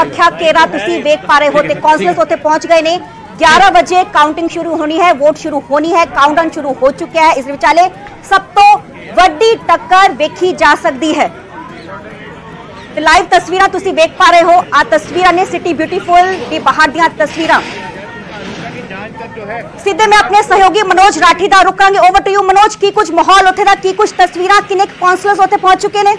ਰੱਖਿਆ ਕੇਰਾ ਤੁਸੀਂ ਵੇਖ ਪਾ ਰਹੇ ਹੋ ਤੇ ਕਾਉਂਸਲਰਸ ਉੱਥੇ ਪਹੁੰਚ ਗਏ ਨੇ 11 ਵਜੇ ਕਾਊਂਟਿੰਗ ਸ਼ੁਰੂ ਹੋਣੀ ਹੈ ਵੋਟ ਸ਼ੁਰੂ ਹੋਣੀ ਹੈ ਕਾਊਂਟਡਾਊਨ ਸ਼ੁਰੂ ਹੋ ਚੁੱਕਿਆ ਹੈ ਇਸ ਵਿਚਾਲੇ ਸਭ ਤੋਂ ਵੱਡੀ ਟੱਕਰ ਵੇਖੀ ਜਾ ਸਕਦੀ ਹੈ ਤੇ ਲਾਈਵ ਤਸਵੀਰਾਂ ਤੁਸੀਂ ਵੇਖ ਪਾ ਰਹੇ ਹੋ ਆ ਤਸਵੀਰਾਂ ਨੇ ਸਿਟੀ ਬਿਊਟੀਫੁਲ ਦੀ ਬਾਹਰ ਦੀਆਂ ਤਸਵੀਰਾਂ ਸਿੱਧੇ ਮੈਂ ਆਪਣੇ ਸਹਿਯੋਗੀ ਮਨੋਜ ਰਾਠੀ ਦਾ ਰੁਕਾਂਗੇ ਓਵਰ ਟੂ ਯੂ ਮਨੋਜ ਕੀ ਕੁਝ ਮਾਹੌਲ ਉੱਥੇ ਦਾ ਕੀ ਕੁਝ ਤਸਵੀਰਾਂ ਕਿੰਨੇ ਕਾਉਂਸਲਰਸ ਉੱਥੇ ਪਹੁੰਚ ਚੁੱਕੇ ਨੇ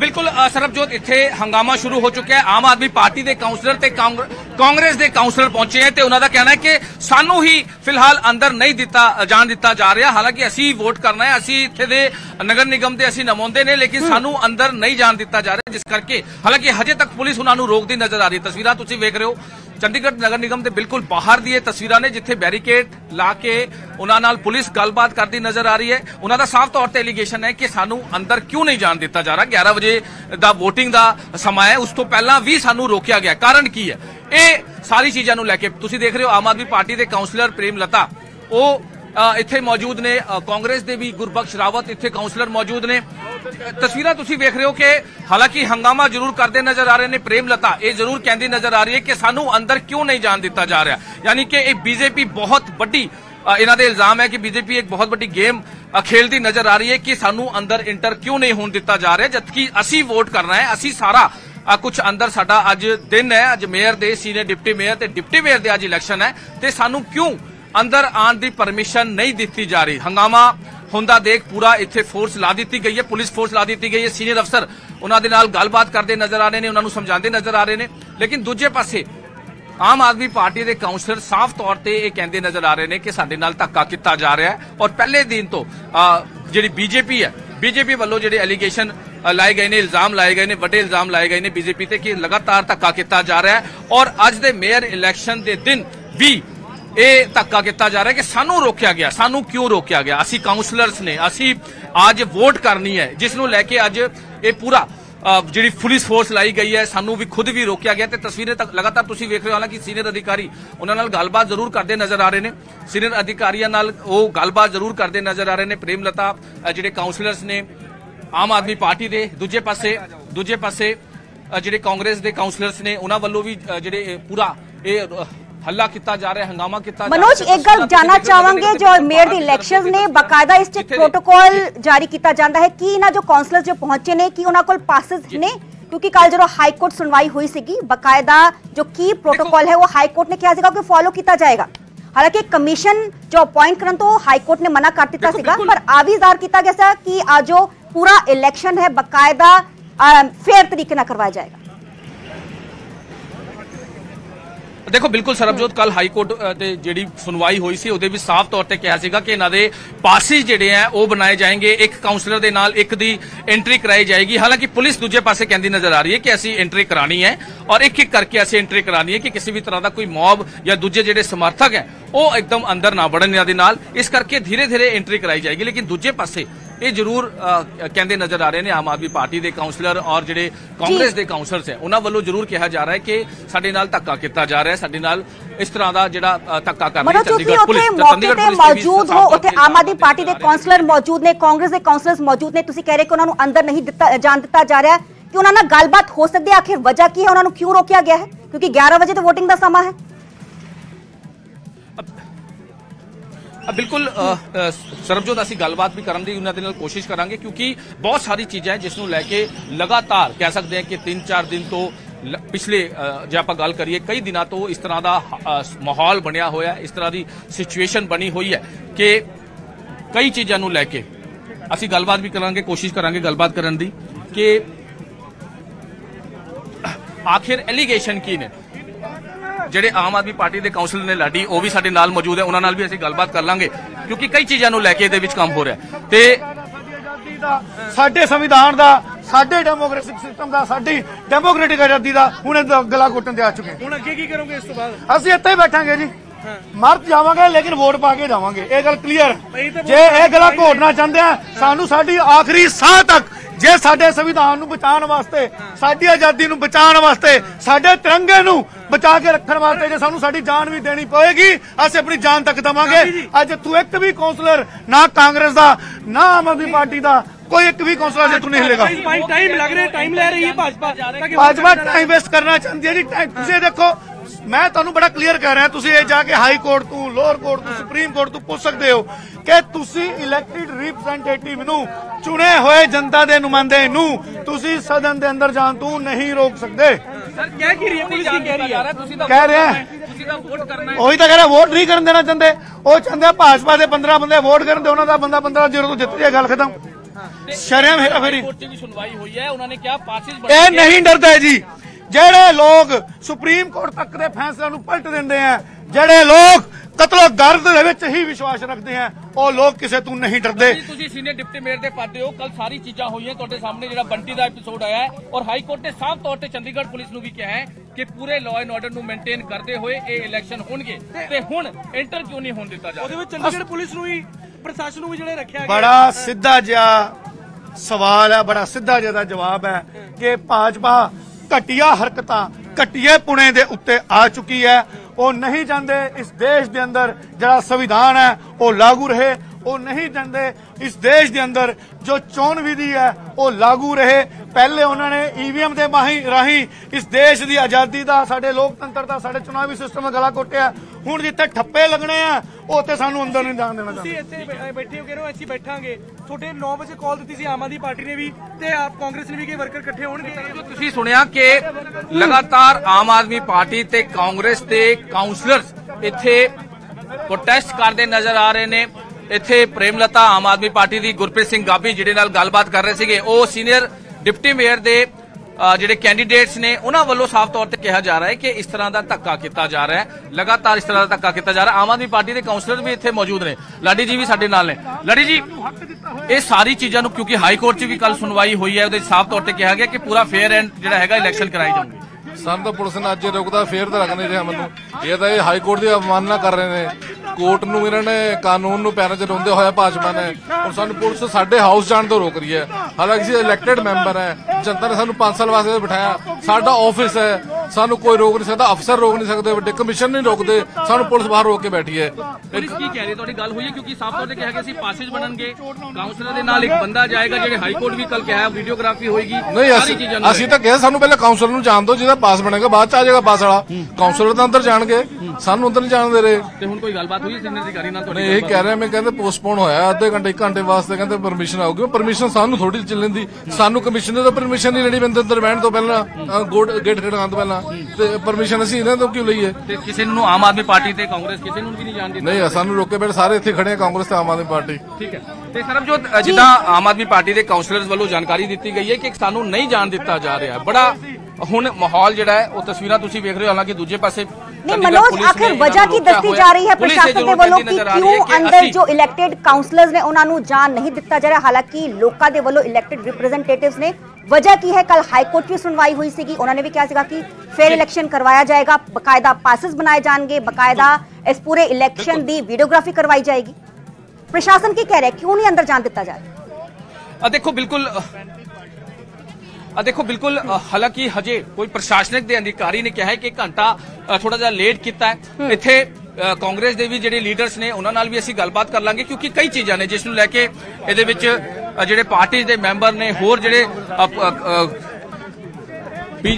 ਬਿਲਕੁਲ ਸਰਬਜੋਤ ਇੱਥੇ ਹੰਗਾਮਾ ਸ਼ੁਰੂ ਹੋ ਚੁੱਕਿਆ ਹੈ। ਆਮ ਆਦਮੀ ਪਾਰਟੀ ਦੇ ਕਾਉਂਸਲਰ ਤੇ ਕਾਂਗਰ- ਕਾਂਗਰਸ ਦੇ ਕਾਉਂਸਲਰ ਪਹੁੰਚੇ ਹੈ ਤੇ ਉਹਨਾਂ ਦਾ ਕਹਿਣਾ ਹੈ ਕਿ ਸਾਨੂੰ ਹੀ ਫਿਲਹਾਲ ਅੰਦਰ ਨਹੀਂ ਦਿੱਤਾ ਜਾਣ ਦਿੱਤਾ ਜਾ ਰਿਹਾ। ਹਾਲਾਂਕਿ ਅਸੀਂ ਵੋਟ ਕਰਨਾ ਹੈ ਅਸੀਂ ਇੱਥੇ ਦੇ ਨਗਰ ਨਿਗਮ ਦੇ ਅਸੀਂ ਨਮੁੰਦੇ ਨੇ ਲੇਕਿਨ ਸਾਨੂੰ ਅੰਦਰ ਨਹੀਂ ਜਾਣ ਦਿੱਤਾ ਜਾ ਰਿਹਾ ਜਿਸ ਕਰਕੇ ਹਾਲਾਂਕਿ ਹਜੇ ਤੱਕ ਪੁਲਿਸ ਉਹਨਾਂ ਨੂੰ ਰੋਕਦੀ ਨਜ਼ਰ ਆ ਰਹੀ ਤਸਵੀਰਾਂ ਤੁਸੀਂ ਵੇਖ ਰਹੇ ਹੋ। ਚੰਡੀਗੜ੍ਹ ਨਗਰ ਨਿਗਮ ਦੇ ਬਿਲਕੁਲ ਬਾਹਰ ਦੀ ਇਹ ਤਸਵੀਰਾਂ ਨੇ, ਜਿੱਥੇ ਬੈਰੀਕੇਡ ਲਾ ਕੇ ਉਹਨਾਂ ਨਾਲ ਪੁਲਿਸ ਗੱਲਬਾਤ ਕਰਦੀ ਨਜ਼ਰ ਆ ਰਹੀ ਹੈ। ਉਹਨਾਂ ਦਾ ਸਾਫ਼ ਤੌਰ ਤੇ ਐਲੀਗੇਸ਼ਨ ਹੈ ਕਿ ਸਾਨੂੰ ਅੰਦਰ ਕਿਉਂ ਨਹੀਂ ਜਾਣ ਦਿੱਤਾ ਜਾ ਰਿਹਾ। 11 ਵਜੇ ਦਾ VOTING ਦਾ ਸਮਾਂ ਹੈ। ਉਸ ਤੋਂ ਪਹਿਲਾਂ ਵੀ ਸਾਨੂੰ ਰੋਕਿਆ ਗਿਆ। ਕਾਰਨ ਕੀ ਹੈ? ਇਹ ਸਾਰੀ ਚੀਜ਼ਾਂ ਨੂੰ ਲੈ ਕੇ ਤੁਸੀਂ ਦੇਖ ਰਹੇ ਹੋ, ਆਮ ਆਦਮੀ ਪਾਰਟੀ ਦੇ ਕਾਉਂਸਲਰ ਪ੍ਰੇਮ ਲਤਾ। ਉਹ ਇੱਥੇ ਮੌਜੂਦ ਨੇ। ਕਾਂਗਰਸ ਦੇ ਵੀ ਗੁਰਬਖਸ਼ ਰਾਵਤ ਇੱਥੇ ਕਾਉਂਸਲਰ ਮੌਜੂਦ ਨੇ। ਤਸਵੀਰਾਂ ਤੁਸੀਂ ਵੇਖ ਰਹੇ ਹੋ ਕਿ ਹਾਲਾਂਕਿ ਹੰਗਾਮਾ ਜ਼ਰੂਰ ਕਰਦੇ ਨਜ਼ਰ ਆ ਰਹੇ ਨੇ ਪ੍ਰੇਮ ਲਤਾ। ਇਹ ਜ਼ਰੂਰ ਕਹਿੰਦੀ ਨਜ਼ਰ ਆ ਰਹੀ ਹੈ ਕਿ ਸਾਨੂੰ ਅੰਦਰ ਕਿਉਂ ਨਹੀਂ ਜਾਣ ਦਿੱਤਾ ਜਾ ਰਿਹਾ। ਯਾਨੀ ਕਿ ਇਹ ਬੀਜੇਪੀ ਬਹੁਤ ਵੱਡੀ ਇਹਨਾਂ ਦੇ ਇਲਜ਼ਾਮ ਹੈ ਕਿ ਬੀਜੇਪੀ ਇੱਕ ਬਹੁਤ ਵੱਡੀ ਗੇਮ ਖੇਲਦੀ ਨਜ਼ਰ ਆ ਰਹੀ ਹੈ ਕਿ ਸਾਨੂੰ ਅੰਦਰ ਇੰਟਰ ਕਿਉਂ ਨਹੀਂ ਹੋਣ ਦਿੱਤਾ ਜਾ ਰਿਹਾ, ਜਦਕਿ ਅਸੀਂ ਵੋਟ ਕਰਨਾ ਹੈ, ਅਸੀਂ ਸਾਰਾ ਕੁਝ ਅੰਦਰ ਸਾਡਾ ਅੱਜ ਦਿਨ ਹੈ, ਅੱਜ ਮੇਅਰ ਦੇ, ਸੀਨੀਅਰ ਡਿਪਟੀ ਮੇਅਰ ਤੇ ਡਿਪਟੀ ਮੇਅਰ ਦੇ ਅੱਜ ਇਲੈਕਸ਼ਨ ਹੈ, ਤੇ ਸਾਨੂੰ ਕਿਉਂ ਅੰਦਰ ਆਉਣ ਦੀ ਪਰਮਿਸ਼ਨ ਨਹੀਂ ਦਿੱਤੀ ਜਾ ਰਹੀ? ਹੰਗਾਮਾ ਹੁੰਦਾ ਦੇਖ ਪੂਰਾ ਇੱਥੇ ਫੋਰਸ ਲਾ ਦਿੱਤੀ ਗਈ ਹੈ ਪੁਲਿਸ ਫੋਰਸ ਲਾ ਦਿੱਤੀ ਗਈ ਹੈ ਸੀਨੀਅਰ ਅਫਸਰ ਉਹਨਾਂ ਦੇ ਨਾਲ ਗੱਲਬਾਤ ਕਰਦੇ ਨਜ਼ਰ ਆ ਰਹੇ ਨੇ ਉਹਨਾਂ ਨੂੰ ਸਮਝਾਉਂਦੇ ਨਜ਼ਰ ਆ ਰਹੇ ਨੇ। ਲੇਕਿਨ ਦੂਜੇ ਪਾਸੇ ਆਮ ਆਦਮੀ ਪਾਰਟੀ ਦੇ ਕਾਉਂਸਲਰ ਸਾਫ਼ ਤੌਰ ਤੇ ਇਹ ਕਹਿੰਦੇ ਨਜ਼ਰ ਆ ਰਹੇ ਨੇ ਕਿ ਸਾਡੇ ਨਾਲ ਧੱਕਾ ਕੀਤਾ ਜਾ ਰਿਹਾ ਹੈ ਔਰ ਪਹਿਲੇ ਦਿਨ ਤੋਂ ਅ, ਜਿਹੜੀ ਬੀਜੇਪੀ ਹੈ ਬੀਜੇਪੀ ਵੱਲੋਂ ਜਿਹੜੇ ਐਲੀਗੇਸ਼ਨ ਲਾਏ ਗਏ ਨੇ ਇਲਜ਼ਾਮ ਲਾਏ ਗਏ ਨੇ ਵੱਡੇ ਇਲਜ਼ਾਮ ਲਾਏ ਗਏ ਨੇ ਬੀਜੇਪੀ ਤੇ ਕਿ ਲਗਾਤਾਰ ਧੱਕਾ ਕੀਤਾ ਜਾ ਰਿਹਾ ਹੈ। ਔਰ ਅੱਜ ਦੇ ਮੇਅਰ ਇਲੈਕਸ਼ਨ ਦੇ ਦਿਨ ਵੀ ਇਹ ਧੱਕਾ ਕੀਤਾ ਜਾ ਰਿਹਾ ਕਿ ਸਾਨੂੰ ਰੋਕਿਆ ਗਿਆ, ਸਾਨੂੰ ਕਿਉਂ ਰੋਕਿਆ ਗਿਆ? ਅਸੀਂ ਕਾਉਂਸਲਰਸ ਨੇ, ਅਸੀਂ ਅੱਜ ਵੋਟ ਕਰਨੀ ਹੈ, ਜਿਸ ਨੂੰ ਲੈ ਕੇ ਅੱਜ ਇਹ ਪੂਰਾ ਜਿਹੜੀ ਪੁਲਿਸ ਫੋਰਸ ਲਾਈ ਗਈ ਹੈ, ਸਾਨੂੰ ਵੀ ਖੁਦ ਵੀ ਰੋਕਿਆ ਗਿਆ ਤੇ ਤਸਵੀਰਾਂ ਤੱਕ ਲਗਾਤਾਰ ਤੁਸੀਂ ਵੇਖ ਰਹੇ ਹੋ ਕਿ ਸੀਨੀਅਰ ਅਧਿਕਾਰੀ ਉਹਨਾਂ ਨਾਲ ਗੱਲਬਾਤ ਜ਼ਰੂਰ ਕਰਦੇ ਨਜ਼ਰ ਆ ਰਹੇ ਨੇ। ਸੀਨੀਅਰ ਅਧਿਕਾਰੀਆਂ ਨਾਲ ਉਹ ਗੱਲਬਾਤ ਜ਼ਰੂਰ ਕਰਦੇ ਨਜ਼ਰ ਆ ਰਹੇ ਨੇ। ਪ੍ਰੇਮ ਲਤਾ ਜਿਹੜੇ ਕਾਉਂਸਲਰਸ ਨੇ, ਆਮ ਆਦਮੀ ਪਾਰਟੀ ਦੇ ਦੂਜੇ ਪਾਸੇ ਦੂਜੇ ਪਾਸੇ ਜਿਹੜੇ ਕਾਂਗਰਸ ਦੇ ਕਾਉਂਸਲਰਸ ਨੇ, ਉਹਨਾਂ ਵੱਲੋਂ ਵੀ ਜਿਹੜੇ ਪੂਰਾ, ਇਹ ਅ, ਹੱਲਾ ਕੀਤਾ ਜਾ ਰਿਹਾ ਹੰਗਾਮਾ ਕੀਤਾ ਜਾ ਮਨੋਜ ਰਿਹਾ ਇੱਕ ਗੱਲ ਜਾਨਣਾ ਚਾਹਾਂਗੇ ਜੋ ਮੇਅਰ ਦੀ ਇਲੈਕਸ਼ਨਸ ਨੇ ਬਕਾਇਦਾ ਇਸ 'ਚ ਜਿੱਥੇ- ਪ੍ਰੋਟੋਕਾਲ ਜਾਰੀ ਕੀਤਾ ਜਾਂਦਾ ਹੈ ਕਿ ਇਹਨਾਂ ਜੋ ਕਾਉਂਸਲਰ ਜੋ ਪਹੁੰਚੇ ਨੇ ਕਿ ਉਹਨਾਂ ਕੋਲ ਪਾਸਸ ਨੇ ਕਿਉਂਕਿ ਕੱਲ ਜਦੋਂ ਹਾਈ ਕੋਰਟ ਸੁਣਵਾਈ ਹੋਈ ਸੀਗੀ ਬਕਾਇਦਾ ਜੋ ਕੀ ਪ੍ਰੋਟੋਕਾਲ ਹੈ ਉਹ ਹਾਈ ਕੋਰਟ ਨੇ ਕਿਹਾ ਸੀਗਾ ਕਿ ਫੋਲੋ ਕੀਤਾ ਜਾਏਗਾ ਹਾਲਾਂਕਿ ਕਮਿਸ਼ਨ ਜੋ ਅਪਾਇੰਟ ਕਰਨ ਤੋਂ ਹਾਈ ਕੋਰਟ ਨੇ ਮਨਾ ਕਰ ਦਿੱਤਾ ਦੇਖੋ, ਸੀਗਾ ਬਿਲਕੁਲ। ਪਰ ਆ ਵੀ ਜ਼ਾਹਰ ਕੀਤਾ ਗਿਆ ਸੀ ਕਿ ਆ ਜੋ ਪੂਰਾ ਇਲੈਕਸ਼ਨ ਹੈ ਬਕਾਇਦਾ ਫੇਅਰ ਤਰੀਕੇ ਨਾਲ ਕਰਵਾਇਆ ਜਾਏਗਾ ਦੇਖੋ, ਬਿਲਕੁਲ ਸਰਬਜੋਤ ਕੱਲ ਹਾਈ ਕੋਰਟ ਤੇ ਜਿਹੜੀ ਸੁਣਵਾਈ ਹੋਈ ਸੀ, ਉਹਦੇ ਵੀ ਸਾਫ਼ ਤੌਰ ਤੇ ਕਿਹਾ ਸੀਗਾ ਕਿ ਇਹਨਾਂ ਦੇ ਪਾਸਿਸ ਜਿਹੜੇ ਆ, ਉਹ ਬਣਾਏ ਜਾਣਗੇ ਇੱਕ ਕਾਉਂਸਲਰ ਦੇ ਨਾਲ ਇੱਕ ਦੀ ਐਂਟਰੀ ਕਰਾਈ ਜਾਏਗੀ। ਹਾਲਾਂਕਿ ਪੁਲਿਸ ਦੂਜੇ ਪਾਸੇ ਕਹਿੰਦੀ ਨਜ਼ਰ ਆ ਰਹੀ ਹੈ ਕਿ ਅਸੀਂ ਐਂਟਰੀ ਕਰਾਣੀ ਹੈ ਔਰ ਇੱਕ ਇੱਕ ਕਰਕੇ ਅਸੀਂ ਐਂਟਰੀ ਕਰਾਣੀ ਹੈ ਕਿ ਕਿਸੇ ਵੀ ਤਰ੍ਹਾਂ ਦਾ ਕੋਈ ਮੌਬ ਜਾਂ ਦੂਜੇ ਜਿਹੜੇ ਸਮਰਥਕ ਹੈ, ਉਹ ਇੱਕਦਮ ਅੰਦਰ ਨਾ ਵੜਨ ਇਹਨਾਂ ਦੇ ਨਾਲ। ਇਸ ਕਰਕੇ ਧੀਰੇ ਧੀਰੇ ਐਂਟਰੀ ਕਰਾਈ ਜਾਏਗੀ। ਲੇਕਿਨ ਦੂਜੇ ਪਾਸੇ ਇਹ ਜ਼ਰੂਰ ਕਹਿੰਦੇ ਨਜ਼ਰ ਆ ਰਹੇ ਨੇ ਆਮ ਆਦਮੀ ਪਾਰਟੀ ਦੇ ਕਾਉਂਸਲਰ ਔਰ ਜਿਹੜੇ ਕਾਂਗਰਸ ਦੇ ਕਾਉਂਸਲਰਸ ਹੈ ਉਹਨਾਂ ਵੱਲੋਂ ਜ਼ਰੂਰ ਕਿਹਾ ਜਾ ਰਿਹਾ ਹੈ ਕਿ ਸਾਡੇ ਨਾਲ ਧੱਕਾ ਕੀਤਾ ਜਾ ਰਿਹਾ ਹੈ ਸਾਡੇ ਨਾਲ ਇਸ ਤਰ੍ਹਾਂ ਦਾ ਜਿਹੜਾ ਧੱਕਾ ਕਰ ਰਹੀ ਚੰਡੀਗੜ੍ਹ ਪੁਲਿਸ ਚੰਡੀਗੜ੍ਹ ਪੁਲਿਸ ਮੌਜੂਦ ਹੋ ਉੱਥੇ ਆਮ ਆਦਮੀ ਪਾਰਟੀ ਦੇ। ਕਾਉਂਸਲਰ ਮੌਜੂਦ ਨੇ ਕਾਂਗਰਸ ਦੇ ਕਾਉਂਸਲਰਸ ਮੌਜੂਦ ਨੇ ਤੁਸੀਂ ਕਹਿ ਰਹੇ ਕਿ ਉਹਨਾਂ ਨੂੰ ਅੰਦਰ ਨਹੀਂ ਦਿੱਤਾ ਜਾਣ ਦਿੱਤਾ ਜਾ ਰਿਹਾ ਕਿ ਉਹਨਾਂ ਨਾਲ ਗੱਲਬਾਤ ਹੋ ਸਕਦੀ ਹੈ ਆਖਿਰ ਵਜ੍ਹਾ ਕੀ ਹੈ ਉਹਨਾਂ ਨੂੰ ਕਿਉਂ ਰੋਕਿਆ ਗਿਆ ਹੈ? ਕਿਉਂਕਿ 11 ਵਜੇ ਤਾਂ VOTING ਦਾ ਸਮਾਂ ਹੈ। ਬਿਲਕੁਲ ਸਰਬਜੋਤ, ਅਸੀਂ ਗੱਲਬਾਤ ਵੀ ਕਰਨ ਦੀ ਉਹਨਾਂ ਦੇ ਨਾਲ ਕੋਸ਼ਿਸ਼ ਕਰਾਂਗੇ ਕਿਉਂਕਿ ਬਹੁਤ ਸਾਰੀ ਚੀਜ਼ਾਂ ਹੈ ਜਿਸ ਨੂੰ ਲੈ ਕੇ ਲਗਾਤਾਰ ਕਹਿ ਸਕਦੇ ਹਾਂ ਕਿ 3-4 ਦਿਨ ਤੋਂ ਲ- ਪਿਛਲੇ ਜੇ ਆਪਾਂ ਗੱਲ ਕਰੀਏ, ਕਈ ਦਿਨਾਂ ਤੋਂ ਇਸ ਤਰ੍ਹਾਂ ਦਾ ਮਾਹੌਲ ਬਣਿਆ ਹੋਇਆ ਇਸ ਤਰ੍ਹਾਂ ਦੀ ਸਿਚੁਏਸ਼ਨ ਬਣੀ ਹੋਈ ਹੈ ਕਿ ਕਈ ਚੀਜ਼ਾਂ ਨੂੰ ਲੈ ਕੇ ਅਸੀਂ ਗੱਲਬਾਤ ਵੀ ਕਰਾਂਗੇ, ਕੋਸ਼ਿਸ਼ ਕਰਾਂਗੇ ਗੱਲਬਾਤ ਕਰਨ ਦੀ ਕਿ ਆਖਿਰ ਐਲੀਗੇਸ਼ਨ ਕੀ ਨੇ? ਜਿਹੜੇ ਆਮ ਆਦਮੀ ਪਾਰਟੀ ਦੇ ਕਾਉਂਸਲਰ ਨੇ ਲਾਡੀ ਉਹ ਵੀ ਸਾਡੇ ਨਾਲ ਮੌਜੂਦ ਹੈ ਉਹਨਾਂ ਨਾਲ ਵੀ ਅਸੀਂ ਗੱਲਬਾਤ ਕਰ ਲਾਂਗੇ ਕਿਉਂਕਿ ਕਈ ਚੀਜ਼ਾਂ ਨੂੰ ਲੈ ਕੇ ਇਹਦੇ ਵਿੱਚ ਕੰਮ ਹੋ ਰਿਹਾ। ਤੇ ਆਜ਼ਾਦੀ ਦਾ ਸਾਡੇ ਸੰਵਿਧਾਨ ਦਾ ਸਾਡੇ ਡੈਮੋਕ੍ਰੈਟਿਕ ਸਿਸਟਮ ਦਾ ਸਾਡੀ ਡੈਮੋਕ੍ਰੈਟਿਕ ਆਜ਼ਾਦੀ ਦਾ ਹੁਣ ਗਲਾ ਘੁੱਟਣ ਤੇ ਆ ਚੁੱਕੇ ਹੁਣ ਅੱਗੇ ਕੀ ਕਰੋਗੇ ਇਸ ਤੋਂ ਬਾਅਦ? ਅਸੀਂ ਇੱਥੇ ਹੀ ਬੈਠਾਂਗੇ ਜੀ। ਮਰ ਜਾਵਾਂਗੇ ਲੇਕਿਨ ਵੋਟ ਪਾ ਕੇ ਜਾਵਾਂਗੇ। ਇਹ ਗੱਲ ਕਲੀਅਰ ਜੇ ਇਹ ਗਲਾ ਘੋਟਣਾ ਚਾਹੁੰਦੇ ਆ ਸਾਨੂੰ ਸਾਡੀ ਆਖਰੀ ਸਾਹ ਤੱਕ ਜੇ ਸਾਡੇ ਸੰਵਿਧਾਨ ਨੂੰ ਬਚਾਉਣ ਵਾਸਤੇ ਸਾਡੀ ਆਜ਼ਾਦੀ ਨੂੰ ਬਚਾਉਣ ਵਾਸਤੇ ਸਾਡੇ ਤਿਰੰਗੇ ਨੂੰ ਬਚਾ ਕੇ ਰੱਖਣ ਵਾਸਤੇ ਜੇ ਸਾਨੂੰ ਸਾਡੀ ਜਾਨ ਵੀ ਦੇਣੀ ਪਵੇਗੀ ਅਸੀਂ ਆਪਣੀ ਜਾਨ ਤੱਕ ਦਵਾਂਗੇ। ਅੱਜ ਤੂੰ ਇੱਕ ਵੀ ਕਾਉਂਸਲਰ ਨਾ ਕਾਂਗਰਸ ਦਾ ਨਾ ਆਮ ਆਦਮੀ ਪਾਰਟੀ ਦਾ ਕੋਈ ਇੱਕ ਵੀ ਕੌਂਸਲਰ ਜੇ ਤੂੰ ਨਹੀਂ ਹਿਲੇਗਾ। ਟਾਈਮ ਲੱਗ ਰਿਹਾ ਟਾਈਮ ਲੈ ਰਹੀ ਹੈ ਭਾਜਪਾ। ਭਾਜਪਾ ਟਾਈਮ ਵੇਸਟ ਕਰਨਾ ਚਾਹੁੰਦੀ ਹੈ ਜੀ। ਤੁਸੀਂ ਦੇਖੋ ਮੈਂ ਤੁਹਾਨੂੰ ਬੜਾ ਕਲੀਅਰ ਕਰ ਰਿਹਾ ਤੁਸੀਂ ਇਹ ਜਾ ਕੇ ਹਾਈ ਕੋਰਟ ਤੋਂ ਲੋਅਰ ਕੋਰਟ ਤੋਂ ਸੁਪਰੀਮ ਕੋਰਟ ਤੋਂ ਪੁੱਛ ਸਕਦੇ ਹੋ ਕਿ ਤੁਸੀਂ ਇਲੈਕਟਿਡ ਰਿਪਰੈਜ਼ੈਂਟੇਟਿਵ ਨੂੰ ਚੁਣੇ ਹੋਏ ਜਨਤਾ ਦੇ ਨੁਮਾਇੰਦੇ ਨੂੰ ਤੁਸੀਂ ਸਦਨ ਦੇ ਅੰਦਰ ਜਾਣ ਤੋਂ ਨਹੀਂ ਰੋਕ ਸਕਦੇ। ਸਰ ਕਹਿ ਕੀ ਰਹੀ ਹੈ? ਪੁਲਿਸ ਕੀ ਕਹਿ ਰਹੀ ਹੈ ਤੁਸੀਂ ਤਾਂ ਕਹਿ ਰਿਹਾ। ਤੁਸੀਂ ਤਾਂ ਵੋਟ ਕਰਨਾ ਹੈ। ਉਹੀ ਤਾਂ ਕਹਿ ਰਿਹਾ ਵੋਟ ਨਹੀਂ ਕਰਨ ਦੇਣਾ ਚਾਹੁੰਦੇ। ਉਹ ਚਾਹੁੰਦੇ ਭਾਜਪਾ ਦੇ 15 ਬੰਦੇ ਵੋਟ ਕਰਨ ਦੇ ਉਹਨਾਂ ਦਾ ਬੰਦਾ 15 ਜ਼ੀਰੋ ਤੋਂ ਜਿੱਤ ਜੇ ਗੱਲ ਖਤਮ। ਸ਼ਰਮ ਹੈ ਫੇਰੀ ਕੋਰਟ 'ਚ ਵੀ ਸੁਣਵਾਈ ਹੋਈ ਹੈ ਉਹਨਾਂ ਨੇ ਕਿਹਾ ਪਾਸਿਸ ਇਹ ਨਹੀਂ ਡਰਦਾ ਜੀ। ਜਿਹੜੇ ਲੋਕ ਸੁਪਰੀਮ ਕੋਰਟ ਤੱਕ ਦੇ ਫੈਸਲਿਆਂ ਨੂੰ ਪਲਟ ਦਿੰਦੇ ਆ ਜਿਹੜੇ ਲੋਕ ਕਤਲੋ ਗਰਦ ਦੇ ਵਿੱਚ ਹੀ ਵਿਸ਼ਵਾਸ ਰੱਖਦੇ ਆ ਉਹ ਲੋਕ ਕਿਸੇ ਤੋਂ ਨਹੀਂ ਡਰਦੇ। ਤੁਸੀਂ ਸੀਨੀਅਰ ਡਿਪਟੀ ਮੇਅਰ ਦੇ ਪਦ ਤੇ ਹੋ ਕੱਲ ਸਾਰੀ ਚੀਜ਼ਾਂ ਹੋਈਆਂ ਤੁਹਾਡੇ ਸਾਹਮਣੇ ਜਿਹੜਾ ਬੰਟੀ ਦਾ ਐਪੀਸੋਡ ਆਇਆ ਹੈ ਔਰ ਹਾਈ ਕੋਰਟ ਨੇ ਸਾਫ਼ ਤੌਰ ਤੇ ਚੰਡੀਗੜ੍ਹ ਪੁਲਿਸ ਨੂੰ ਵੀ ਕਿਹਾ ਹੈ ਕਿ ਪੂਰੇ ਲਾਅ ਐਂਡ ਆਰਡਰ ਨੂੰ ਮੇਨਟੇਨ ਕਰਦੇ ਹੋਏ ਇਹ ਇਲੈਕਸ਼ਨ ਹੋਣਗੇ। ਤੇ ਹੁਣ ਇੰਟਰ ਕਿਉਂ ਨਹੀਂ ਹੋਣ ਦਿੱਤਾ ਜਾ ਉਹਦੇ ਵਿੱਚ ਚੰਡੀਗੜ੍ਹ ਪੁਲਿਸ ਨੂੰ ਵੀ ਪ੍ਰਸ਼ਾਸਨ ਨੂੰ ਵੀ ਜਿਹੜੇ ਰੱਖਿਆ ਗਿਆ। ਬੜਾ ਸਿੱਧਾ ਜਿਹਾ ਸਵਾਲ ਹੈ ਬੜਾ ਸਿੱਧਾ ਜਿਹਾ ਜਵਾਬ ਹੈ ਕਿ ਭਾਜਪਾ ਘਟੀਆ ਹਰਕਤਾਂ ਘਟੀਏ ਪੁਣੇ ਦੇ ਉੱਤੇ ਆ ਚੁੱਕੀ ਹੈ। ਉਹ ਨਹੀਂ ਜਾਂਦੇ ਇਸ ਦੇਸ਼ ਦੇ ਅੰਦਰ, ਜਿਹੜਾ ਸੰਵਿਧਾਨ ਹੈ, ਉਹ ਲਾਗੂ ਰਹੇ। ਉਹ ਨਹੀਂ ਚਾਹੁੰਦੇ ਇਸ ਦੇਸ਼ ਦੇ ਅੰਦਰ ਜੋ ਚੋਣ ਵਿਧੀ ਹੈ ਉਹ ਲਾਗੂ ਰਹੇ। ਪਹਿਲੇ ਉਹਨਾਂ ਨੇ ਈਵੀਐਮ ਦੇ ਮਾਹੀ ਰਾਹੀਂ ਇਸ ਦੇਸ਼ ਦੀ ਆਜ਼ਾਦੀ ਦਾ ਸਾਡੇ ਲੋਕਤੰਤਰ ਦਾ ਸਾਡੇ ਚੁਣਾਵੀ ਸਿਸਟਮ ਦਾ ਗਲਾ ਘੋਟਿਆ। ਹੁਣ ਜਿੱਥੇ ਠੱਪੇ ਲੱਗਣੇ ਆ ਉੱਥੇ ਸਾਨੂੰ ਅੰਦਰ ਨਹੀਂ ਜਾਣ ਦੇਣਾ ਤੁਸੀਂ ਇੱਥੇ ਬੈਠੇ ਹੋ ਕਹਿੰਦੇ ਹੋ ਅਸੀਂ ਬੈਠਾਂਗੇ। ਤੁਹਾਡੇ 9 ਵਜੇ ਕਾਲ ਦਿੱਤੀ ਸੀ ਆਮ ਆਦਮੀ ਪਾਰਟੀ ਨੇ ਵੀ ਤੇ ਆਪ ਕਾਂਗਰਸ ਨੇ ਵੀ ਕਿ ਵਰਕਰ ਇਕੱਠੇ ਹੋਣਗੇ। ਤੁਸੀਂ ਸੁਣਿਆ ਕਿ ਲਗਾਤਾਰ ਆਮ ਆਦਮੀ ਪਾਰਟੀ ਤੇ ਕਾਂਗਰਸ ਦੇ ਕਾਉਂਸਲਰਸ ਇੱਥੇ ਪ੍ਰੋਟੈਸਟ ਕਰਦੇ ਨਜ਼ਰ ਆ ਰਹੇ ਨੇ। ਇੱਥੇ ਪ੍ਰੇਮਲਤਾ ਆਮ ਆਦਮੀ ਪਾਰਟੀ ਦੀ ਗੁਰਪ੍ਰੀਤ ਸਿੰਘ ਗਾਬੀ ਜਿਹੜੇ ਨਾਲ ਗੱਲਬਾਤ ਕਰ ਰਹੇ ਸੀਗੇ, ਉਹ ਸੀਨੀਅਰ ਡਿਪਟੀ ਮੇਅਰ ਦੇ ਜਿਹੜੇ ਕੈਂਡੀਡੇਟਸ ਨੇ, ਉਹਨਾਂ ਵੱਲੋਂ ਸਾਫ਼ ਤੌਰ ਤੇ ਕਿਹਾ ਜਾ ਰਿਹਾ ਹੈ ਕਿ ਇਸ ਤਰ੍ਹਾਂ ਦਾ ਧੱਕਾ ਕੀਤਾ ਜਾ ਰਿਹਾ ਹੈ। ਲਗਾਤਾਰ ਇਸ ਤਰ੍ਹਾਂ ਦਾ ਧੱਕਾ ਕੀਤਾ ਜਾ ਰਿਹਾ। ਆਮ ਆਦਮੀ ਪਾਰਟੀ ਦੇ ਕਾਉਂਸਲਰ ਵੀ ਇੱਥੇ ਮੌਜੂਦ ਨੇ। ਲਾਡੀ ਜੀ ਵੀ ਸਾਡੇ ਨਾਲ ਨੇ। ਲਾਡੀ ਜੀ, ਇਹ ਸਾਰੀ ਚੀਜ਼ਾਂ ਨੂੰ ਕਿਉਂਕਿ ਹਾਈ ਕੋਰਟ 'ਚ ਵੀ ਕੱਲ ਸੁਣਵਾਈ ਹੋਈ ਹੈ, ਉਹਦੇ ਸਾਫ਼ ਤੌਰ ਤੇ ਕਿਹਾ ਗਿਆ ਕਿ ਪੂਰਾ ਫੇਅਰ ਐਂਡ ਜਿਹੜਾ ਹੈਗਾ ਇਲੈਕਸ਼ਨ ਕਰਾਈ ਜਾਊਗੀ। ਸਾਨੂੰ ਤਾਂ ਪੁਲਿਸ ਨੇ ਅੱਜ ਰੁਕਦਾ, ਫੇਰ ਤਾਂ ਰੱਖ ਰਿਹਾ ਮੈਨੂੰ ਇਹ ਤਾਂ ਇਹ ਹਾਈ ਕੋਰਟ ਦੀ ਅਵਮਾਨਨਾ ਕਰ ਰਹੇ ਨੇ। ਕੋਰਟ ਨੂੰ ਇਹਨਾਂ ਨੇ ਕਾਨੂੰਨ ਨੂੰ ਪੈਰਾਂ 'ਚ ਰੋਂਦੇ ਹੋਇਆ ਭਾਜਪਾ ਨੇ। ਹੁਣ ਸਾਨੂੰ ਪੁਲਿਸ ਸਾਡੇ ਹਾਊਸ ਜਾਣ ਤੋਂ ਰੋਕ ਰਹੀ ਹੈ। ਹਾਲਾਂਕਿ ਅਸੀਂ ਇਲੈਕਟਿਡ ਮੈਂਬਰ ਹੈ। ਜਨਤਾ ਨੇ ਸਾਨੂੰ 5 ਸਾਲ ਵਾਸਤੇ ਬਿਠਾਇਆ। ਸਾਡਾ ਆਫਿਸ ਹੈ। ਸਾਨੂੰ ਕੋਈ ਰੋਕ ਨਹੀਂ ਸਕਦਾ। ਅਫਸਰ ਰੋਕ ਨਹੀਂ ਸਕਦੇ। ਵੱਡੇ ਕਮਿਸ਼ਨ ਨਹੀਂ ਰੋਕਦੇ। ਸਾਨੂੰ ਪੁਲਿਸ ਬਾਹਰ ਰੋਕ ਕੇ ਬੈਠੀ ਹੈ। ਪੁਲਿਸ ਕੀ ਕਹਿ ਰਹੀ ਤੁਹਾਡੀ ਗੱਲ ਹੋਈ ਹੈ ਕਿਉਂਕਿ ਸਾਫ਼ ਤੌਰ ਤੇ ਕਿਹਾ ਗਿਆ ਸੀ ਪਾਸਿਸ ਬਣਨਗੇ। ਕਾਉਂਸਲਰ ਦੇ ਨਾਲ ਇੱਕ ਬੰਦਾ ਜਾਏਗਾ ਜਿਹੜੇ ਹਾਈ ਕੋਰਟ ਵੀ ਕੱਲ ਕਿਹਾ ਵੀਡੀਓਗ੍ਰਾਫੀ ਹੋਏਗੀ। ਨਹੀਂ ਅਸੀਂ ਤਾਂ ਕਿਹਾ ਸਾਨੂੰ ਪਹਿਲਾਂ ਕਾਉਂਸਲਰ ਨੂੰ ਜਾਣ ਦਿਓ। ਜਿਹਦਾ ਪਾਸ ਬਣੇਗਾ ਬਾਅਦ ਚ ਆ ਜਾਏਗਾ ਪਾਸ ਵਾਲਾ। ਕਾਉਂਸਲਰ ਤਾਂ ਅੰਦਰ ਜਾਣਗੇ। ਸਾਨੂੰ ਅੰਦਰ ਨਹੀਂ ਜਾਣ ਦੇ ਰਹੇ। ਤੇ ਹੁਣ ਕੋਈ ਗੱਲਬਾਤ ਹੋਈ ਸੀਨੀਅਰ ਅਧਿਕਾਰੀ ਨਾਲ ਤੁਹਾਡੀ ਨਹੀਂ ਇਹ ਕਹਿ ਰਹੇ ਮੈਂ ਕਹਿੰਦੇ ਪੋਸਟਪੋਨ ਹੋਇਆ ਅੱਧੇ ਘੰਟੇ ਇੱਕ ਘੰਟੇ ਵਾਸਤੇ ਕਹਿੰਦੇ ਪਰਮਿਸ਼ਨ ਆਊਗੀ। ਪਰਮਿਸ਼ਨ ਸਾਨੂੰ ਥੋੜੀ ਚੱਲਣ ਦੀ। ਸਾਨੂੰ ਕਮਿਸ਼ਨਰ ਤੋਂ ਪਰਮਿਸ਼ਨ ਨਹੀਂ ਲੈਣੀ ਬੰਦੇ ਅੰਦਰ ਤੋਂ ਪਹਿਲਾਂ ਗੋਡ ਗੇਟ ਖੜਕਾਉਣ ਤੋਂ ਪਹਿਲਾਂ। ਤੇ ਪਰਮਿਸ਼ਨ ਅਸੀਂ ਇਹਨਾਂ ਤੋਂ ਕਿਉਂ ਲਈਏ? ਤੇ ਕਿਸੇ ਨੂੰ ਆਮ ਆਦਮੀ ਪਾਰਟੀ ਤੇ ਕਾਂਗਰਸ ਕਿਸੇ ਨੂੰ ਵੀ ਨਹੀਂ ਜਾਣ ਨਹੀਂ ਸਾਨੂੰ ਰੋਕੇ ਬੈਠ ਸਾਰੇ ਇੱਥੇ ਖੜੇ ਆ ਕਾਂਗਰਸ ਤੇ ਆਮ ਆਦਮੀ ਪਾਰਟੀ। ਠੀਕ ਹੈ। ਤੇ ਸਰਬਜੋਤ ਜਿੱਦਾਂ ਆਮ ਆਦਮੀ ਪਾਰਟੀ ਦੇ ਕਾਉਂਸਲਰਸ ਵੱਲੋਂ ਜਾਣਕਾਰੀ ਦਿੱਤੀ ਗਈ ਹੈ ਕਿ ਸਾਨੂੰ ਨਹੀਂ ਜਾਣ ਦਿੱਤਾ ਜਾ ਰਿਹਾ। ਬੜਾ ਹੁਣ ਮਾਹੌਲ ਜਿਹੜਾ ਹੈ ਉਹ ਤਸਵੀਰਾਂ ਤੁਸੀਂ ਵੇਖ ਰਹੇ ਹੋ ਹਾਲਾਂਕਿ ਦੂਜੇ ਪਾਸੇ नहीं ਚੰਡੀਗੜ੍ਹ मनोज ਪੁਲਿਸ ਨੇ आखिर ਇਹਨਾਂ वजह ਨੂੰ की ਰੋਕਿਆ दसती ਹੋਇਆ। जा रही है ਪੁਲਿਸ ਇਹ प्रशासन के ਜ਼ਰੂਰ ਵੱਲੋਂ ਕਹਿੰਦੀ ਕਿ ਨਜ਼ਰ ਆ ਰਹੀ ਹੈ ਕਿਉਂ ਕਿ ਅੰਦਰ ਅਸੀਂ- ਜੋ ਇਲੈਕਟਿਡ ਕਾਉਂਸਲਰਸ ਨੇ ਉਹਨਾਂ ਨੂੰ ਜਾਣ ਨਹੀਂ ਦਿੱਤਾ ਜਾ ਰਿਹਾ ਹਾਲਾਂਕਿ ਲੋਕਾਂ ਦੇ ਵੱਲੋਂ ਇਲੈਕਟਿਡ ਰਿਪਰੈਜ਼ੈਂਟੇਟਿਵਸ ਨੇ ਵਜ੍ਹਾ ਕੀ ਹੈ ਕੱਲ ਹਾਈ ਕੋਰਟ 'ਚ ਵੀ ਸੁਣਵਾਈ ਹੋਈ ਸੀਗੀ ਉਹਨਾਂ ਨੇ ਵੀ ਕਿਹਾ ਸੀਗਾ ਕਿ ਫੇਰ ਇਲੈਕਸ਼ਨ ਕਰਵਾਇਆ ਜਾਏਗਾ ਬਕਾਇਦਾ ਪਾਸਿਸ ਬਣਾਏ ਜਾਣਗੇ ਬਕਾਇਦਾ ਇਸ ਪੂਰੇ ਇਲੈਕਸ਼ਨ ਦੀ ਵੀਡੀਓਗ੍ਰਾਫੀ ਕਰਵਾਈ ਜਾਏਗੀ ਪ੍ਰਸ਼ਾਸਨ ਕੀ ਕਹਿ ਰਿਹਾ ਹੈ? ਕਿਉਂ ਨਹੀਂ ਅੰਦਰ ਜਾਣ ਦਿੱਤਾ ਜਾ ਰਿਹਾ ਆ ਦੇਖੋ ਬਿਲਕੁਲ ਅ, ਆ ਦੇਖੋ ਬਿਲਕੁਲ ਅ, ਹਾਲਾਂਕਿ ਹਜੇ ਕੋਈ ਪ੍ਰਸ਼ਾਸਨਿਕ ਦੇ ਅਧਿਕਾਰੀ ਨੇ ਕਿਹਾ ਹੈ ਕਿ ਘੰਟਾ ਥੋੜਾ ਜਿਹਾ ਲੇਟ ਕੀਤਾ ਹੈ ਇੱਥੇ ਅ, ਕਾਂਗਰਸ ਦੇ ਵੀ ਜਿਹੜੇ ਲੀਡਰਸ ਨੇ ਉਹਨਾਂ ਨਾਲ ਵੀ ਅਸੀਂ ਗੱਲਬਾਤ ਕਰ ਲਾਂਗੇ ਕਿਉਂਕਿ ਕਈ ਚੀਜ਼ਾਂ ਨੇ ਜਿਸ ਨੂੰ ਲੈ ਕੇ ਇਹਦੇ ਵਿੱਚ ਅ, ਜਿਹੜੇ ਪਾਰਟੀ ਦੇ ਮੈਂਬਰ ਨੇ ਹੋਰ ਜਿਹੜੇ ਅ, ਅ, ਅ,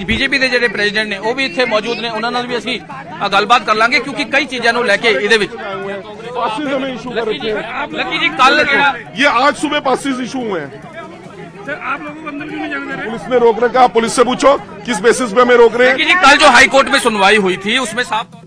ਬੀਜੇਪੀ ਦੇ ਜਿਹੜੇ ਪ੍ਰੈਜ਼ੀਡੈਂਟ ਨੇ ਉਹ ਵੀ ਇੱਥੇ ਮੌਜੂਦ ਨੇ ਉਹਨਾਂ ਨਾਲ ਵੀ ਅਸੀਂ ਅ, ਗੱਲਬਾਤ ਕਰ ਲਾਂਗੇ ਕਿਉਂਕਿ ਕਈ ਚੀਜ਼ਾਂ ਨੂੰ ਲੈ ਕੇ ਇਹਦੇ ਵਿੱਚ पासिस हमें इशू कर ਲੱਕੀ रखे ਜੀ हैं ਲੱਕੀ ਜੀ ਕੱਲ ਜਿਹੜਾ ये आज सुबह पासिस इशू हुए हैं आप लोगों को अंदर क्यों नहीं जाने दे रहे पुलिस ने रोक रखा आप पुलिस से पूछो किस बेसिस पे हमें रोक रहे हैं लकी जी कल जो हाई कोर्ट में सुनवाई हुई थी उसमें साफ तौर पे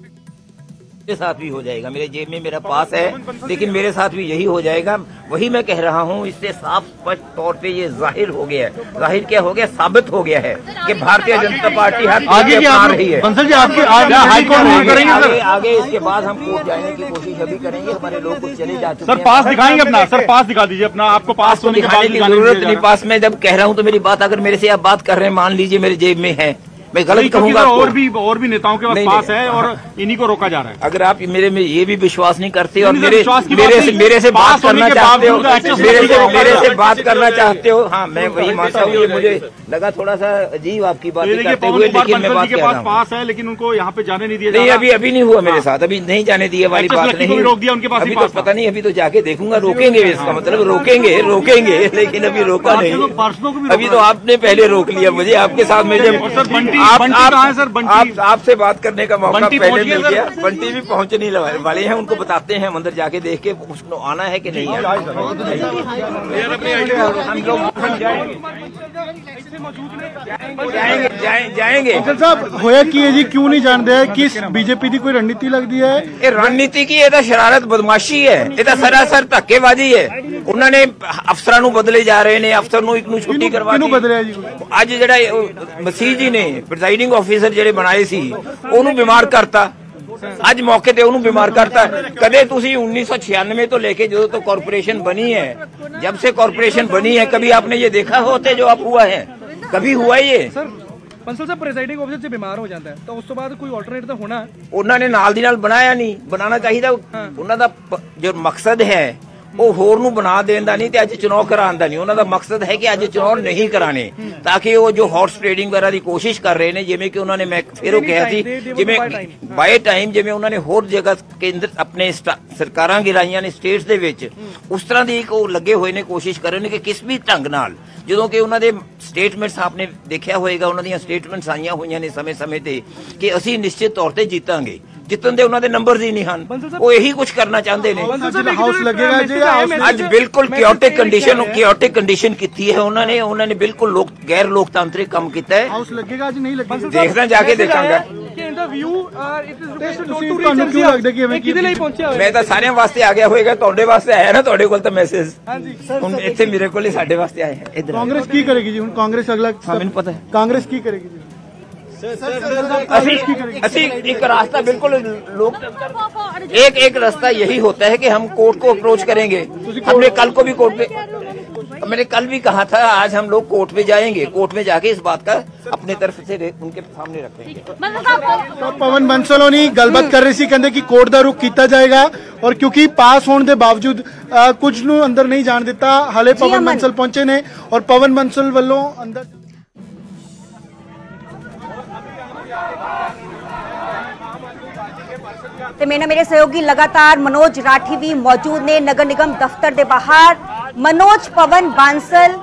मेरे साथ भी हो जाएगा। मेरे जेब में मेरा पास है लेकिन मेरे साथ भी यही हो जाएगा। वही मैं कह रहा हूँ इससे साफ़ स्पष्ट तौर पे ये ज़ाहिर हो गया है। ज़ाहिर क्या हो गया? साबित हो गया है कि भारतीय जनता पार्टी हर आगे आ रही है। बंसल जी आपकी आज हाई कोर्ट में करेंगे आगे, आगे इसके बाद हम कोर्ट जाने की कोशिश अभी करेंगे। हमारे लोग कुछ चले जा चुके सर पास दिखाएँगे अपना सर पास दिखा दीजिए अपना आपको पास तो होने दिखाने की ज़रूरत नहीं पास में जब कह रहा हूँ तो मेरी बात अगर मेरे से आप बात कर रहे हैं मान लीजिए मेरे जेब में है। मैं गलत कहूँगा और भी और भी नेताओं के पास नहीं, पास नहीं, है हाँ, और इन्हीं को रोका जा रहा है। अगर आप मेरे में ये भी विश्वास नहीं करते और मेरे मेरे से मेरे से बात करना चाहते हो मेरे से मेरे से बात करना चाहते हो। हाँ मैं वही मानता हूँ मुझे लगा थोड़ा सा अजीब आपकी बात करते हुए लेकिन मैं बात पास पास है लेकिन उनको यहाँ पे जाने नहीं दिया नहीं अभी अभी नहीं हुआ मेरे साथ अभी नहीं जाने दिए वाली बात नहीं। रोक दिया, उनके पास अभी तो पता नहीं अभी तो जाके देखूँगा रोकेंगे इसका मतलब रोकेंगे रोकेंगे लेकिन अभी रोका नहीं। तो अभी तो आपने पहले रोक लिया मुझे आपके साथ में जब और सर, बंटी- आप- बंटी आप- कहाँ है सर, बंटी? आप आपसे बात करने का मौका बंटी पहले पहुंच गया मिल सर? गया बंटी भी पहुंचने लगा- वाले हैं उनको बताते हैं हम अंदर जाके देख के उसको आना है कि नहीं आना हम लोग हम जाएंगे जाएंगे जाएं- जाएंगे ਅੰਕਲ ਸਾਹਿਬ ਹੋਇਆ ਕੀ ਹੈ ਜੀ ਕਿਉਂ ਨਹੀਂ ਜਾਣਦੇ ਕਿਸ ਬੀਜੇਪੀ ਦੀ ਕੋਈ ਰਣਨੀਤੀ ਲੱਗਦੀ ਹੈ ਇਹ ਰਣਨੀਤੀ ਕੀ ਇਹ ਤਾਂ ਸ਼ਰਾਰਤ ਬਦਮਾਸ਼ੀ ਹੈ ਇਹ ਤਾਂ ਸਰਾਸਰ ਧੱਕੇਬਾਜ਼ੀ ਹੈ ਉਹਨਾਂ ਨੇ ਅਫਸਰਾਂ ਨੂੰ ਬਦਲੇ ਜਾ ਰਹੇ ਨੇ ਅਫਸਰ ਨੂੰ ਇੱਕ ਨੂੰ ਛੁੱਟੀ ਕਰਵਾ ਕਿਹਨੂੰ ਦਿੱਤੀ। ਬਦਲਿਆ ਜੀ ਅੱਜ ਜਿਹੜਾ ਇਹ ਉਹ ਮਸੀਹ ਜੀ ਨੇ ਪ੍ਰੈਜ਼ਾਈਡਿੰਗ ਆਫੀਸਰ ਜਿਹੜੇ ਬਣਾਏ ਸੀ ਉਹਨੂੰ ਬਿਮਾਰ ਕਰਤਾ ਅੱਜ ਮੌਕੇ ਤੇ ਉਹਨੂੰ ਬਿਮਾਰ ਕਰਤਾ ਕਦੇ ਤੁਸੀਂ 1996 ਤੋਂ ਲੈ ਕੇ ਜਦੋਂ ਤੋਂ ਕਾਰਪੋਰੇਸ਼ਨ ਬਣੀ ਹੈ ਜਬ से कॉरपोरेशन बनी है कभी आपने ये देखा होते जो आप हुआ है कभी हुआ ये sir Bansal Sahib presiding officer ਜੇ ਬਿਮਾਰ ਹੋ ਜਾਂਦਾ ਹੈ ਤਾਂ ਉਸ ਤੋਂ ਬਾਅਦ ਕੋਈ ਆਲਟਰਨੇਟ ਤਾਂ ਹੋਣਾ ਉਹਨਾਂ ਨੇ ਨਾਲ ਦੀ ਨਾਲ ਬਣਾਇਆ ਨਹੀਂ ਬਣਾਉਣਾ ਚਾਹੀਦਾ ਉਹਨਾਂ ਦਾ ਪ- ਜੋ ਮਕਸਦ ਹੈ ਉਹ ਹੋਰ ਨੂੰ ਬਣਾ ਦੇਣ ਦਾ ਨਹੀਂ ਤੇ ਅੱਜ ਚੁਣਾਵ ਕਰਾਉਣ ਦਾ ਨਹੀਂ ਉਹਨਾਂ ਦਾ ਮਕਸਦ ਹੈ ਕਿ ਅੱਜ ਚੁਣਾਵ ਨਹੀਂ ਕਰਾਣੇ ਤਾਂ ਕਿ ਉਹ ਜੋ ਹਾਰਸ ਟ੍ਰੇਡਿੰਗ ਵਗੈਰਾ ਦੀ ਕੋਸ਼ਿਸ਼ ਕਰ ਰਹੇ ਨੇ ਜਿਵੇਂ ਕਿ ਉਹਨਾਂ ਨੇ ਮੈਂ ਫਿਰ ਉਹ ਕਿਹਾ ਸੀ ਜਿਵੇਂ. ਬਾਏ ਟਾਈਮ ਜਿਵੇਂ ਉਹਨਾਂ ਨੇ ਹੋਰ ਜਗ੍ਹਾ ਕੇਂਦਰ ਆਪਣੇ ਸਰਕਾਰਾਂ ਗਿਰਾਈਆਂ ਨੇ ਸਟੇਟਸ ਦੇ ਵਿੱਚ ਉਸ ਤਰ੍ਹਾਂ ਦੀ ਇੱਕ ਉਹ ਲੱਗੇ ਹੋਏ ਨੇ ਕੋਸ਼ਿਸ਼ ਕਰ ਰਹੇ ਨੇ ਕਿ ਕਿਸ ਵੀ ਢੰਗ ਨਾਲ ਜਦੋਂ ਕਿ ਉਹਨਾਂ ਦੇ ਸਟੇਟਮੈਂਟਸ ਆਪਨੇ ਦੇਖਿਆ ਹੋਏਗਾ ਉਹਨਾਂ ਦੀਆਂ ਸਟੇਟਮੈਂਟਸ ਆਈਆਂ ਹੋਈਆਂ ਨੇ ਸਮੇਂ-ਸਮੇਂ ਤੇ ਕਿ ਅਸੀਂ ਨਿਸ਼ਚਿਤ ਤੌਰ ਤੇ ਜਿੱਤਾਂਗੇ ਜਿੱਤਣ ਦੇ ਉਹਨਾਂ ਦੇ ਨੰਬਰਸ ਹੀ ਨਹੀਂ ਹਨ। ਉਹ ਇਹੀ ਕੁਝ ਕਰਨਾ ਚਾਹੁੰਦੇ ਨੇ। ਹਾਊਸ ਲੱਗੇਗਾ ਜੀ ਹਾਊਸ ਅੱਜ ਬਿਲਕੁਲ ਕਿਓਟਿਕ ਕੰਡੀਸ਼ਨ ਕਿਓਟਿਕ ਕੰਡੀਸ਼ਨ ਕੀਤੀ ਹੈ ਉਹਨਾਂ ਨੇ। ਉਹਨਾਂ ਨੇ ਬਿਲਕੁਲ ਲੋਕ ਗੈਰ ਲੋਕਤਾਂਤਰਿਕ ਕੰਮ ਕੀਤਾ ਹੈ। ਹਾਊਸ ਲੱਗੇਗਾ ਜੀ ਨਹੀਂ ਲੱਗੇਗਾ? ਦੇਖਦਾ ਜਾ ਕੇ ਦੇਖਾਂਗਾ। ਮੈਂ ਤਾਂ ਸਾਰਿਆਂ ਵਾਸਤੇ ਆ ਗਿਆ ਹੋਏਗਾ ਤੁਹਾਡੇ ਵਾਸਤੇ ਆਇਆ ਨਾ ਤੁਹਾਡੇ ਕੋਲ ਤਾਂ ਮੈਸੇਜ ਹਾਂਜੀ। ਹੁਣ ਇੱਥੇ ਮੇਰੇ ਕੋਲ ਹੀ ਸਾਡੇ ਵਾਸਤੇ ਆਏ ਹੈ ਇਧਰ ਕਾਂਗਰਸ ਕੀ ਕਰੇਗੀ ਜੀ? ਹੁਣ ਕਾਂਗਰਸ ਅਗਲਾ ਮੈਨੂੰ ਪਤਾ। ਹੈ ਕਾਂਗਰਸ ਕੀ ਕਰੇਗੀ ਜੀ ਅਸੀਂ ਅਸੀਂ एक रास्ता बिल्कुल लोग एक एक रास्ता यही होता है कि हम कोर्ट को अप्रोच करेंगे हमने कल को भी कोर्ट पे मैंने कल भी कहा था आज हम लोग कोर्ट पे जाएंगे कोर्ट में जाके इस बात का अपने तरफ से रे- उनके सामने रखेंगे ਤਾਂ ਪਵਨ ਬੰਸਲ ਹੋਣੀ ਗੱਲਬਾਤ ਕਰ ਰਹੇ ਸੀ ਕਹਿੰਦੇ ਕਿ ਕੋਰਟ ਦਾ ਰੁਖ ਕੀਤਾ ਜਾਏਗਾ ਔਰ ਕਿਉਂਕਿ ਪਾਸ ਹੋਣ ਦੇ ਬਾਵਜੂਦ ਅ, ਕੁਝ ਨੂੰ ਅੰਦਰ ਨਹੀਂ ਜਾਣ ਦਿੱਤਾ ਹਾਲੇ ਪਵਨ ਅਮਨ। ਬੰਸਲ ਪਹੁੰਚੇ ਨੇ ਔਰ ਪਵਨ ਬੰਸਲ ਵੱਲੋਂ ਅੰਦਰ ਤੇ ਮੇਰੇ ਨਾਲ ਮੇਰੇ ਸਹਿਯੋਗੀ ਲਗਾਤਾਰ ਮਨੋਜ ਰਾਠੀ ਵੀ ਮੌਜੂਦ ਨੇ ਨਗਰ ਨਿਗਮ ਦਫ਼ਤਰ ਦੇ ਬਾਹਰ। ਮਨੋਜ ਪਵਨ ਬਾਂਸਲ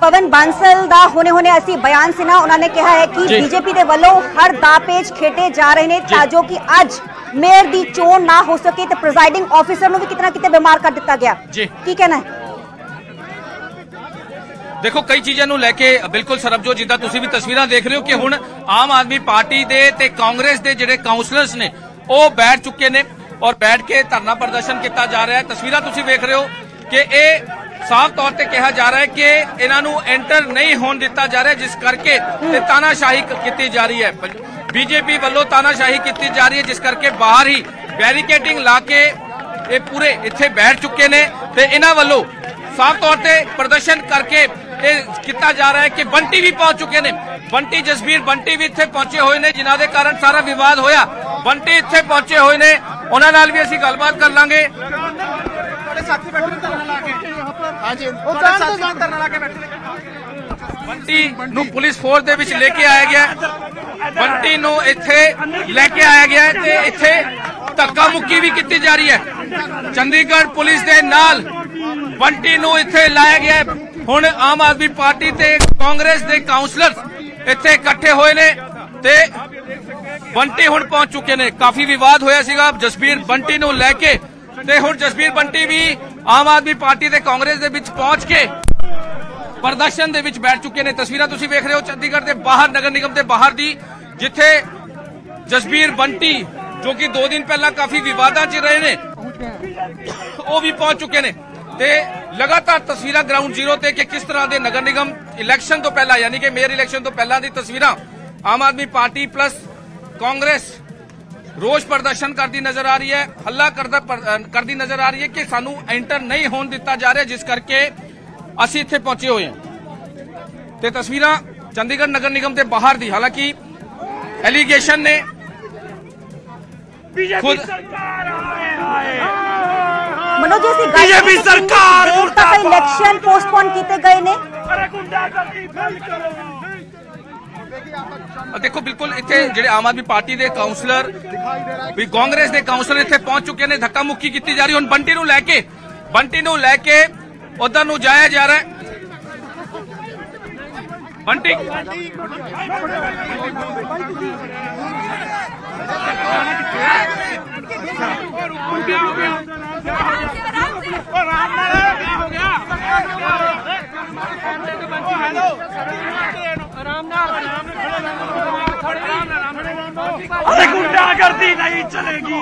ਪਵਨ ਬਾਂਸਲ ਦਾ ਹੁਣੇ ਹੁਣੇ ਅਸੀਂ ਬਿਆਨ ਸੀ ਨਾ ਉਹਨਾਂ ਨੇ ਕਿਹਾ ਹੈ ਕਿ ਬੀਜੇਪੀ ਦੇ ਵੱਲੋਂ ਹਰ ਦਾਪੇਚ ਖੇਡੇ ਜਾ ਰਹੇ ਨੇ ਤਾਂ ਜੋ। ਕਿ ਅੱਜ ਮੇਅਰ ਦੀ ਚੋਣ ਨਾ ਹੋ ਸਕੇ ਤੇ ਪ੍ਰੈਜ਼ਾਈਡਿੰਗ ਆਫੀਸਰ ਨੂੰ ਵੀ ਕਿਤਨਾ ਕਿਤੇ ਬਿਮਾਰ ਕਰ ਦਿੱਤਾ ਗਿਆ। ਕੀ ਕਹਿਣਾ ਹੈ? ਦੇਖੋ ਕਈ ਚੀਜ਼ਾਂ ਨੂੰ ਲੈ ਕੇ ਬਿਲਕੁਲ ਸਰਬਜੋਤ ਜਿੱਦਾਂ ਤੁਸੀਂ ਵੀ ਤਸਵੀਰਾਂ ਦੇਖ ਰਹੇ ਹੋ ਕਿ ਹੁਣ ਆਮ ਆਦਮੀ ਪਾਰਟੀ ਦੇ ਤੇ ਕਾਂਗਰਸ ਦੇ ਜਿਹੜੇ ਕਾਉਂਸਲਰਸ ਨੇ ਉਹ ਬੈਠ ਚੁੱਕੇ ਨੇ ਔਰ ਬੈਠ ਕੇ ਧਰਨਾ ਪ੍ਰਦਰਸ਼ਨ ਕੀਤਾ ਜਾ ਰਿਹਾ ਹੈ। ਤਸਵੀਰਾਂ ਤੁਸੀਂ ਵੇਖ ਰਹੇ ਹੋ ਕਿ ਇਹ ਸਾਫ਼ ਤੌਰ ਤੇ ਕਿਹਾ ਜਾ ਰਿਹਾ ਹੈ ਕਿ ਇਹਨਾਂ ਨੂੰ ਐਂਟਰ ਨਹੀਂ ਹੋਣ ਦਿੱਤਾ ਜਾ ਰਿਹਾ, ਜਿਸ ਕਰਕੇ ਤੇ ਤਾਨਾਸ਼ਾਹੀ ਕੀਤੀ ਜਾ ਰਹੀ ਹੈ। ਬੀਜੇਪੀ ਵੱਲੋਂ ਤਾਨਾਸ਼ਾਹੀ ਕੀਤੀ ਜਾ ਰਹੀ ਹੈ, ਜਿਸ ਕਰਕੇ ਬਾਹਰ ਹੀ ਬੈਰੀਕੇਡਿੰਗ ਲਾ ਕੇ ਇਹ ਪੂਰੇ ਇੱਥੇ ਬੈਠ ਚੁੱਕੇ ਨੇ ਤੇ ਇਹਨਾਂ ਵੱਲੋਂ ਸਾਫ਼ ਤੌਰ ਤੇ ਪ੍ਰਦਰਸ਼ਨ ਕਰਕੇ ਇਹ ਕੀਤਾ ਜਾ ਰਿਹਾ ਹੈ ਕਿ ਬੰਟੀ ਵੀ ਪਹੁੰਚ ਚੁੱਕੇ ਨੇ। ਬੰਟੀ ਜਸਬੀਰ ਬੰਟੀ ਵੀ ਇੱਥੇ ਪਹੁੰਚੇ ਹੋਏ ਨੇ ਜਿਨ੍ਹਾਂ ਦੇ ਕਾਰਨ ਸਾਰਾ ਵਿਵਾਦ ਹੋਇਆ। ਬੰਟੀ ਇੱਥੇ ਪਹੁੰਚੇ ਹੋਏ ਨੇ। ਉਹਨਾਂ ਨਾਲ ਵੀ ਅਸੀਂ ਗੱਲਬਾਤ ਕਰ ਲਾਂਗੇ। ਬੰਟੀ ਨੂੰ ਪੁਲਿਸ ਫੋਰਸ ਦੇ ਵਿੱਚ ਲੈ ਕੇ ਆਇਆ ਗਿਆ ਹੈ। ਬੰਟੀ ਨੂੰ ਇੱਥੇ ਲੈ ਕੇ ਆਇਆ ਗਿਆ ਹੈ ਤੇ ਇੱਥੇ ਧੱਕਾ ਮੁੱਕੀ ਵੀ ਕੀਤੀ ਜਾ ਰਹੀ ਹੈ। ਚੰਡੀਗੜ੍ਹ ਪੁਲਿਸ ਦੇ ਨਾਲ ਬੰਟੀ ਨੂੰ ਇੱਥੇ ਲਾਇਆ ਗਿਆ ਹੈ। ਹੁਣ ਆਮ ਆਦਮੀ ਪਾਰਟੀ ਤੇ ਕਾਂਗਰਸ ਦੇ ਕਾਉਂਸਲਰ ਇੱਥੇ ਇਕੱਠੇ ਹੋਏ ਨੇ ਤੇ ਬੰਟੀ ਹੁਣ ਪਹੁੰਚ ਚੁੱਕੇ ਨੇ। ਕਾਫੀ ਵਿਵਾਦ ਹੋਇਆ ਸੀਗਾ। ਜਸਬੀਰ ਬੰਟੀ ਨੂੰ ਲੈ ਕੇ ਤੇ ਹੁਣ ਜਸਬੀਰ ਬੰਟੀ ਵੀ ਆਮ ਆਦਮੀ ਪਾਰਟੀ ਤੇ ਕਾਂਗਰਸ ਦੇ ਵਿੱਚ ਪਹੁੰਚ ਕੇ ਪ੍ਰਦਰਸ਼ਨ ਦੇ ਵਿੱਚ ਬੈਠ ਚੁੱਕੇ ਨੇ। ਤਸਵੀਰਾਂ ਤੁਸੀਂ ਵੇਖ ਰਹੇ ਹੋ ਚੰਡੀਗੜ੍ਹ ਦੇ ਬਾਹਰ, ਨਗਰ ਨਿਗਮ ਦੇ ਬਾਹਰ ਦੀ, ਜਿੱਥੇ ਜਸਬੀਰ ਬੰਟੀ, ਜੋ ਕਿ 2 ਦਿਨ ਪਹਿਲਾਂ ਕਾਫੀ ਵਿਵਾਦਾਂ 'ਚ ਰਹੇ ਨੇ, ਉਹ ਵੀ ਪਹੁੰਚ ਚੁੱਕੇ ਨੇ। ਤੇ ਲਗਾਤਾਰ ਤਸਵੀਰਾਂ ਗਰਾਊਂਡ ਜ਼ੀਰੋ ਤੇ ਕਿ ਕਿਸ ਤਰ੍ਹਾਂ ਦੇ ਨਗਰ ਨਿਗਮ ਇਲੈਕਸ਼ਨ ਤੋਂ ਪਹਿਲਾਂ ਯਾਨੀ ਕਿ ਮੇਅਰ ਇਲੈਕਸ਼ਨ ਤੋਂ ਪਹਿਲਾਂ ਦੀ ਤਸਵੀਰਾਂ Aam Aadmi party plus Congress ਰੋਸ ਪ੍ਰਦਰਸ਼ਨ ਕਰਦੀ ਨਜ਼ਰ ਆ ਰਹੀ ਹੈ ਹੱਲਾ ਕਰਦਾ ਕਰਦੀ ਨਜ਼ਰ ਆ ਰਹੀ ਹੈ ਕਿ ਸਾਨੂੰ ਐਂਟਰ ਨਹੀਂ ਹੋਣ ਦਿੱਤਾ ਜਾ ਰਿਹਾ ਜਿਸ ਕਰਕੇ ਅਸੀਂ ਇੱਥੇ ਪਹੁੰਚੇ ਹੋਏ ਹਾਂ। ਤੇ ਤਸਵੀਰਾਂ ਚੰਡੀਗੜ੍ਹ ਨਗਰ ਨਿਗਮ ਦੇ ਬਾਹਰ ਦੀ ਹਾਲਾਂਕਿ ਐਲੀਗੇਸ਼ਨ ਨੇ ਖੁਦ ਮਨੋਜ ਜੀ ਅਸੀਂ ਬੀਜੇਪੀ ਸਰਕਾਰ ਮੁਰਦਾਬਾਦ ਇਲੈਕਸ਼ਨ ਪੋਸਟਪੋਨ ਕੀਤੇ ਗਏ ਨੇ ਅ ਦੇਖੋ ਬਿਲਕੁਲ ਇੱਥੇ ਜਿਹੜੇ ਆਮ ਆਦਮੀ ਪਾਰਟੀ ਦੇ ਕਾਉਂਸਲਰ ਵੀ ਕਾਂਗਰਸ ਦੇ ਕਾਉਂਸਲਰ ਇੱਥੇ ਪਹੁੰਚ ਚੁੱਕੇ ਨੇ ਧੱਕਾ ਮੁੱਕੀ ਕੀਤੀ ਜਾ ਰਹੀ ਹੁਣ ਬੰਟੀ ਨੂੰ ਲੈ ਕੇ ਬੰਟੀ ਨੂੰ ਲੈ ਕੇ ਉਧਰ ਨੂੰ ਜਾਇਆ ਜਾ ਰਿਹਾ ਹੈ ਬੰਟੀ अरे गुंडागर्दी नहीं चलेगी।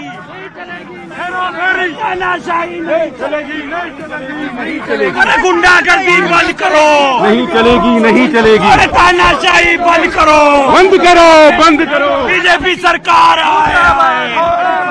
तानाशाही नहीं चलेगी नहीं चलेगी अरे गुंडागर्दी बंद करो। नहीं चलेगी नहीं चलेगी। अरे तानाशाही बंद करो। बंद करो बंद करो। बीजेपी सरकार आए।